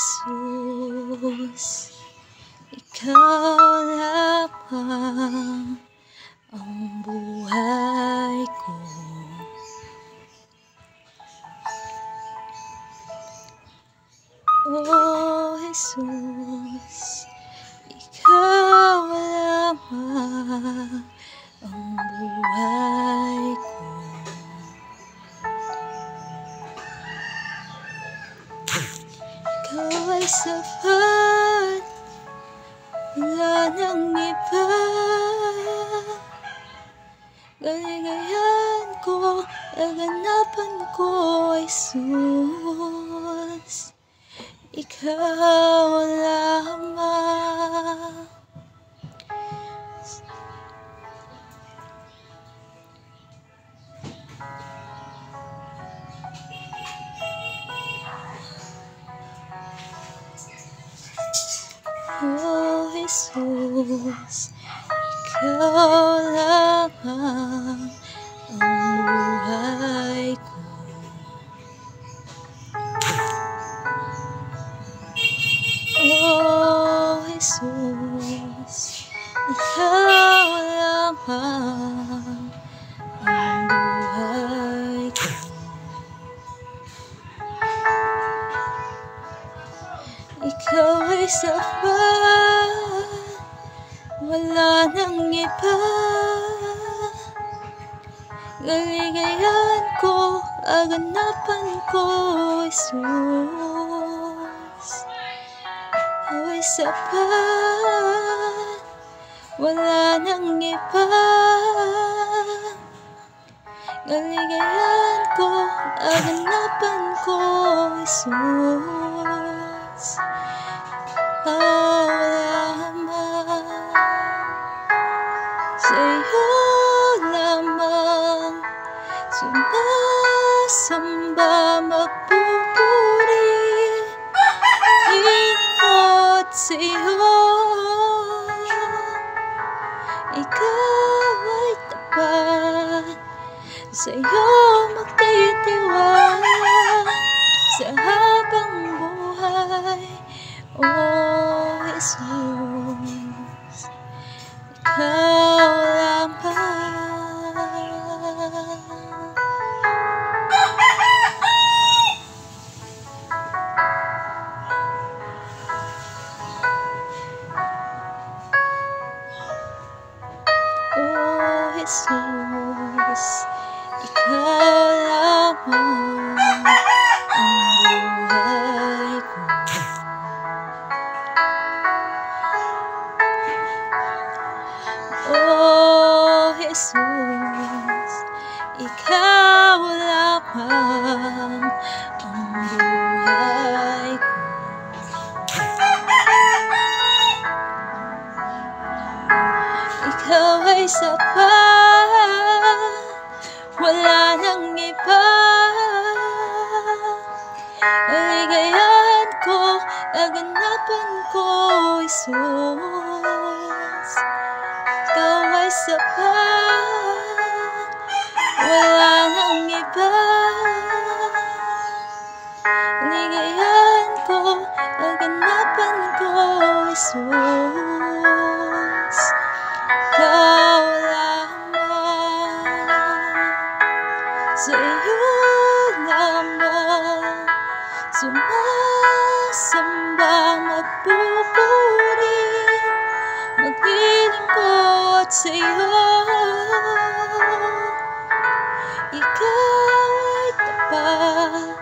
Jesus, Ikaw lamang ang buhay ko. Oh Jesus, Ikaw ay sapat, wala nang iba. Galigayan ko, naganapan ko, Jesus. Ikaw lamang. Jesus, Ikaw lamang ang buhay ko. Oh Jesus, Ikaw lamang ang buhay ko. Ikaw ay sapat, wala nang iba. Galigayan ko, aganapan ko, Jesus. Ay sapat, wala nang iba. Galigayan ko, aganapan ko, Jesus. Magpupuri, lingkod sa'yo. Ikaw ay tapat, sa'yo magtitiwala Jesus, Ikaw lamang ang buhay ko. Oh Jesus, Ikaw lamang wala nang iba. Kaligayahan ko, aganapan ko, Jesus. Ikaw ay sapat, wala nang iba. Sa'yo lamang, sumasamba magpupuri, maglilingkod sa'yo. Ikaw ay tapat,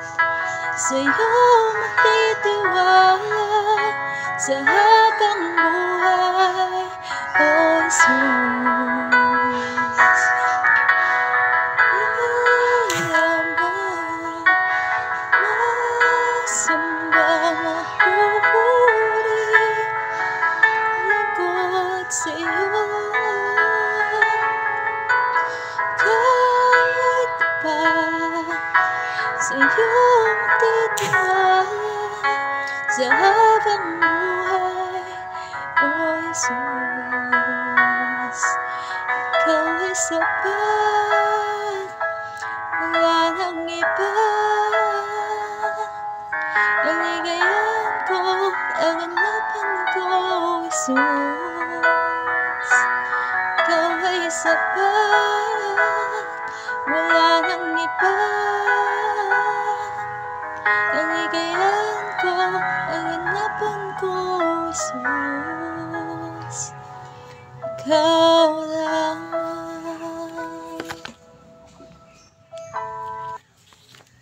sa'yo magtitiwala sa habang buhay, oh Jesus. Sa'yo magtitiwala sa habang buhay, oh Jesus. Ikaw ay sapat, wala nang iba. Kaligayahan ko, ang hanapan ko, Jesus Ikaw ay sapat, wala nang iba Kaligayahan ko, ang hanapan ko, Jesus Ikaw lang